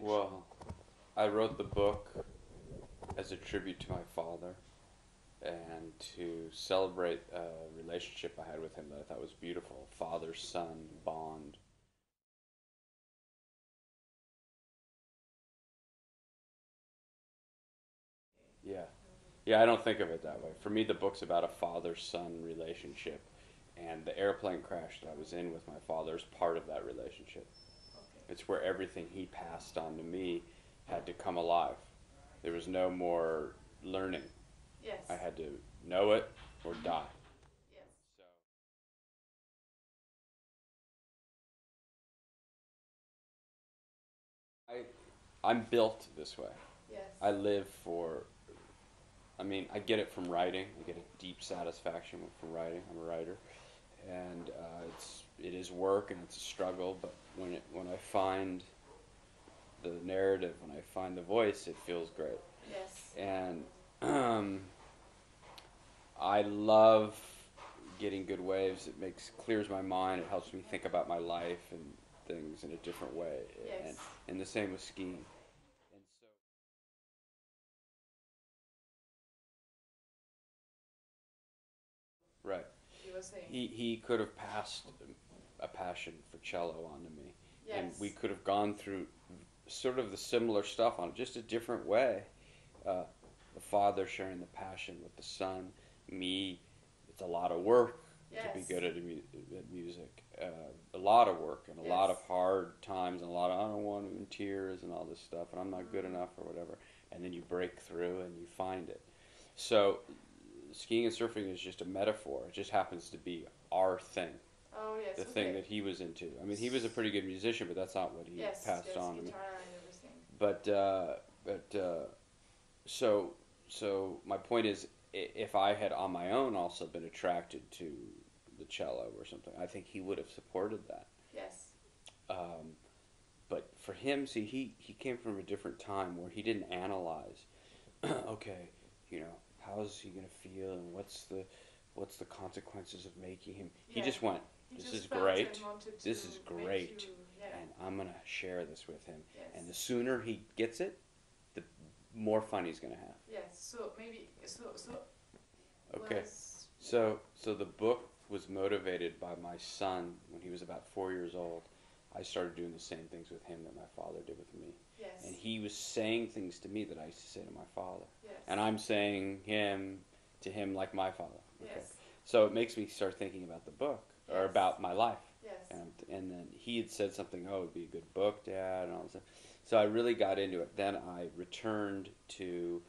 Well, I wrote the book as a tribute to my father and to celebrate a relationship I had with him that I thought was beautiful father son bond. Yeah. Yeah, I don't think of it that way. For me, the book's about a father son relationship, and the airplane crash that I was in with my father is part of that relationship. It's where everything he passed on to me had to come alive. There was no more learning. Yes. I had to know it or die. Yes. So I I'm built this way. Yes. I live for I mean, I get it from writing. I get a deep satisfaction from writing. I'm a writer, and uh, it's it is work and it's a struggle. But when it when I find the narrative, when I find the voice, it feels great. yes. And um, I love getting good waves. It makes clears my mind. It helps me think about my life and things in a different way. Yes. And, and the same with skiing. Right. You were saying. He he could have passed a passion for cello on to me, yes. and we could have gone through sort of the similar stuff on just a different way. Uh, the father sharing the passion with the son. Me, it's a lot of work yes. to be good at, mu- at music. Uh, a lot of work and a lot of hard times and a lot of I don't want to in tears and all this stuff and I'm not good Mhm. enough or whatever. And then you break through and you find it. So skiing and surfing is just a metaphor. It just happens to be our thing, Oh yes. the okay. thing that he was into. I mean, he was a pretty good musician, but that's not what he yes, passed yes, on guitar and everything. but uh, but uh, so so my point is if I had on my own also been attracted to the cello or something, I think he would have supported that. Yes. Um, but for him, see, he, he came from a different time where he didn't analyze. okay, you know, how's he gonna feel and what's the what's the consequences of making him? He Yeah. just went, He This just is felt great. wanted This to is make great. You, yeah. and I'm gonna share this with him. yes. And the sooner he gets it, the more fun he's gonna have. yes. So maybe so so. Okay. Was, So, so the book was motivated by my son when he was about four years old. I started doing the same things with him that my father did with me, yes. and he was saying things to me that I used to say to my father, yes. and I'm saying him to him like my father. Okay. Yes. So it makes me start thinking about the book or about my life, Yes. and and then he had said something, oh, it'd be a good book, Dad, and all this. So I really got into it. Then I returned to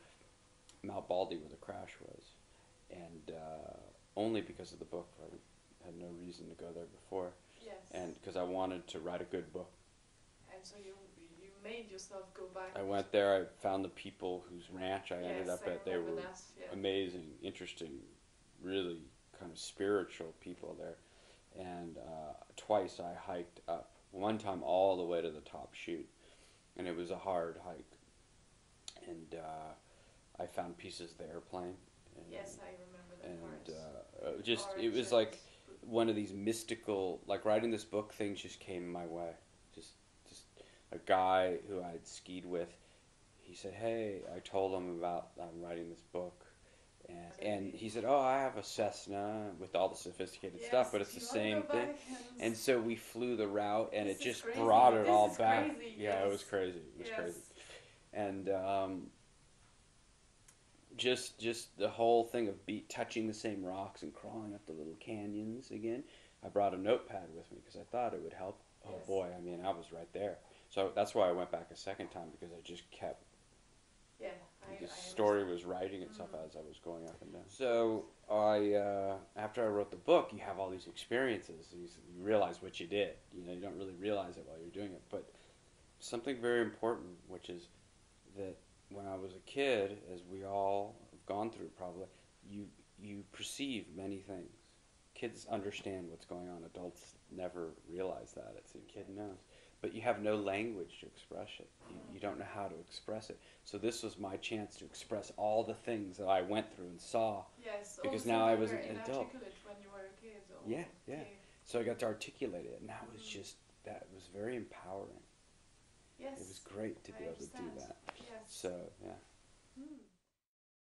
Mount Baldy where the crash was, and uh, only because of the book. I had no reason to go there before, yes. and because I wanted to write a good book. And so you made yourself go back. I went there. I found the people whose ranch I ended up I at. They were that, yeah. amazing, interesting, really kind of spiritual people there. And uh, twice I hiked up. One time all the way to the top chute, and it was a hard hike. And uh, I found pieces of the airplane. And, Yes, I remember that and uh, uh, just it was like one of these mystical, like writing this book. Things just came my way. A guy who I'd skied with. He said, "Hey," I told him about I'm writing this book, and and he said, "Oh, I have a Cessna with all the sophisticated Yes, stuff, but it's the same thing." and so we flew the route, and This it just crazy. brought it This all back. crazy, Yeah, it was crazy. It was yes. crazy and um, just just the whole thing of be touching the same rocks and crawling up the little canyons again. I brought a notepad with me because I thought it would help. Oh Yes. boy, I mean, I was right there. So that's why I went back a second time because I just kept Yeah, I, the I story was writing itself Mhm. as I was going up and down. So I, uh, after I wrote the book, you have all these experiences. You, you realize what you did. You know, you don't really realize it while you're doing it. But something very important, which is that when I was a kid, as we all have gone through probably, you you perceive many things. Kids understand what's going on. Adults never realize that. It's a kid knows. But you have no language to express it. You, you don't know how to express it. So this was my chance to express all the things that I went through and saw. Yes, because now I was an adult. inarticulate when you were a kid. Yeah, yeah. okay. So I got to articulate it, and that was Mhm. just that was very empowering. Yes. It was great to I be able to do that. Yes. So yeah. Hmm.